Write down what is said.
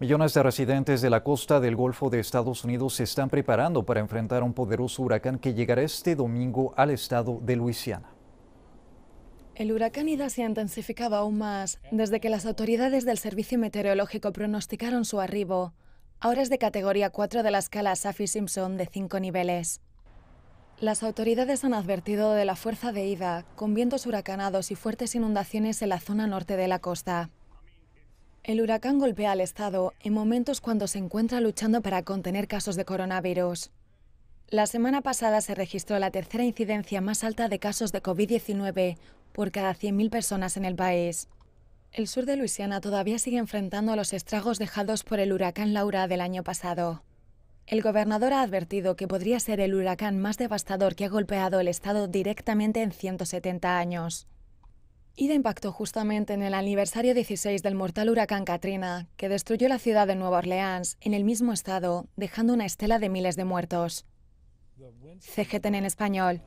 Millones de residentes de la costa del Golfo de Estados Unidos se están preparando para enfrentar un poderoso huracán que llegará este domingo al estado de Luisiana. El huracán Ida se ha intensificado aún más desde que las autoridades del Servicio Meteorológico pronosticaron su arribo. Ahora es de categoría 4 de la escala Saffir-Simpson de 5 niveles. Las autoridades han advertido de la fuerza de Ida, con vientos huracanados y fuertes inundaciones en la zona norte de la costa. El huracán golpea al Estado en momentos cuando se encuentra luchando para contener casos de coronavirus. La semana pasada se registró la tercera incidencia más alta de casos de COVID-19 por cada 100.000 personas en el país. El sur de Luisiana todavía sigue enfrentando los estragos dejados por el huracán Laura del año pasado. El gobernador ha advertido que podría ser el huracán más devastador que ha golpeado el estado directamente en 170 años. Ida impactó justamente en el aniversario 16 del mortal huracán Katrina, que destruyó la ciudad de Nueva Orleans, en el mismo estado, dejando una estela de miles de muertos. CGTN en español.